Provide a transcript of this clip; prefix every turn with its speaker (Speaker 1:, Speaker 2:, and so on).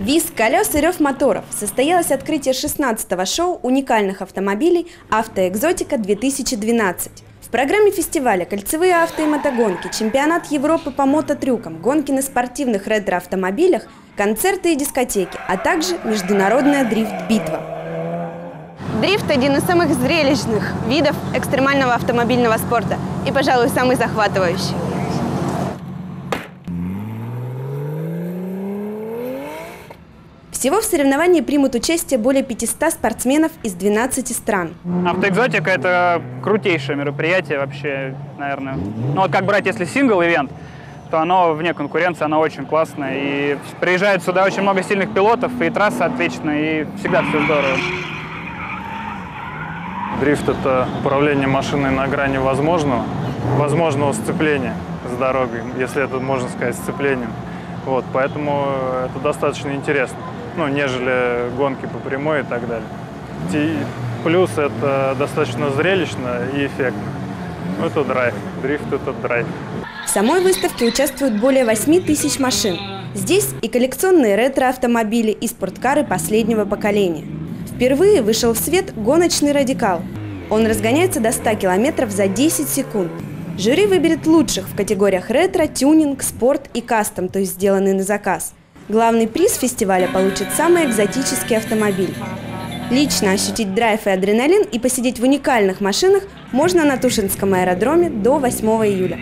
Speaker 1: Виз колес и рев моторов состоялось открытие 16-го шоу уникальных автомобилей «Автоэкзотика-2012». В программе фестиваля кольцевые авто и мотогонки, чемпионат Европы по мототрюкам, гонки на спортивных ретро-автомобилях, концерты и дискотеки, а также международная дрифт-битва. Дрифт – один из самых зрелищных видов экстремального автомобильного спорта и, пожалуй, самый захватывающий. Всего в соревновании примут участие более 500 спортсменов из 12 стран.
Speaker 2: Автоэкзотика – это крутейшее мероприятие вообще, наверное. Ну вот как брать, если сингл-ивент, то оно вне конкуренции, оно очень классное. И приезжает сюда очень много сильных пилотов, и трасса отличная, и всегда все здорово.
Speaker 3: Дрифт – это управление машиной на грани возможного, возможного сцепления с дорогой, если это можно сказать сцеплением. Вот, поэтому это достаточно интересно ну, нежели гонки по прямой и так далее. Плюс это достаточно зрелищно и эффектно. Ну, это драйв. Дрифт – это драйв.
Speaker 1: В самой выставке участвуют более 8 тысяч машин. Здесь и коллекционные ретро-автомобили, и спорткары последнего поколения. Впервые вышел в свет гоночный «Радикал». Он разгоняется до 100 километров за 10 секунд. Жюри выберет лучших в категориях ретро, тюнинг, спорт и кастом, то есть сделанный на заказ – Главный приз фестиваля получит самый экзотический автомобиль. Лично ощутить драйв и адреналин и посидеть в уникальных машинах можно на Тушинском аэродроме до 8 июля.